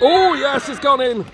Oh, yes, it's gone in.